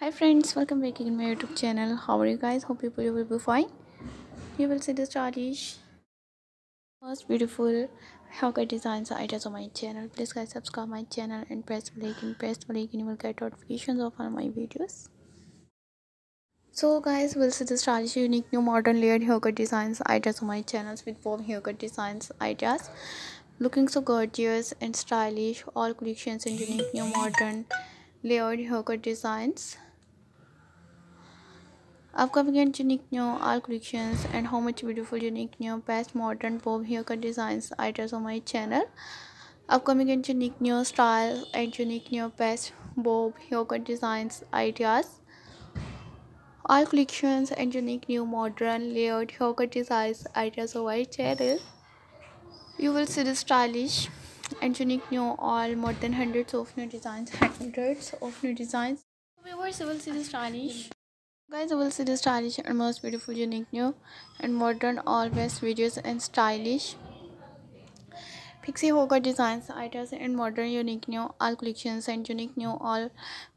hi friends welcome back again my youtube channel. How are you guys? Hope you will be fine. You will see the stylish most beautiful haircut designs ideas on my channel. Please guys subscribe my channel and press the like and press the like and you will get notifications of all my videos. So guys we'll see the stylish unique new modern layered haircut designs ideas on my channels with both haircut designs ideas. Looking so gorgeous and stylish all collections and unique new modern layered haircut designs upcoming and unique new all collections and how much beautiful unique new best modern bob haircut designs items on my channel. Upcoming and unique new style and unique new best bob haircut designs ideas. All collections and unique new modern layered haircut designs ideas on my channel. You will see the stylish and unique new all more than hundreds of new designs hundreds of new designs. Viewers you will see the stylish guys I will see the stylish and most beautiful unique new and modern best videos and stylish Pixie Hoga designs, items and modern unique new all collections and unique new all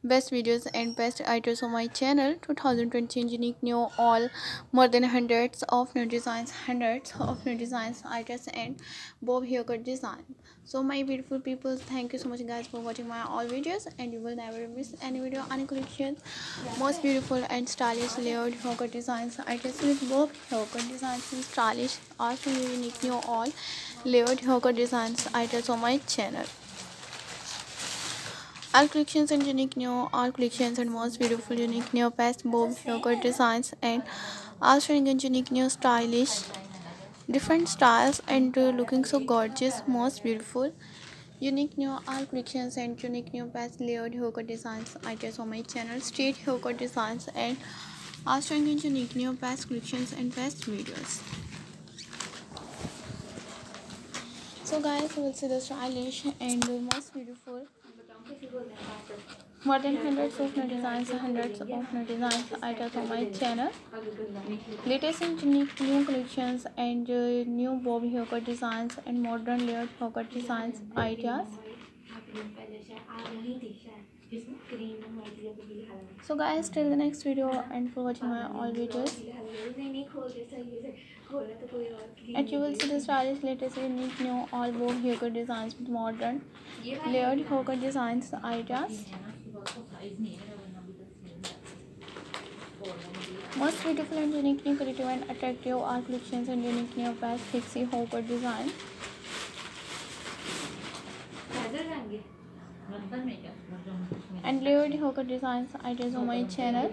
best videos and best items on my channel. 2020 unique new all more than hundreds of new designs hundreds of new designs items and bob haircut design. So my beautiful people thank you so much guys for watching my all videos and you will never miss any video any collections most beautiful and stylish layered haircut designs items with bob haircut designs and stylish also unique new all layered haircut designs items on my channel. All collections and unique new all collections and most beautiful unique new best bob haircut designs and all showing and unique new stylish different styles and uh, looking so gorgeous most beautiful. Unique new all collections and unique new best layered haircut designs items on my channel straight haircut designs and all showing and unique new best collections and best videos so guys we'll see the stylish and the most beautiful more than hundreds of new designs hundreds of new designs items on my channel. Latest and unique new collections and uh, new bob haircut designs and modern layered haircut designs ideas so guys till the next video and for watching my all videos. And you will see the stylish latest unique new all bob haircut designs with modern layered haircut designs ideas. Most beautiful and unique new creative and attractive art collections and unique new best pixie haircut design and layered haircut designs ideas on my channel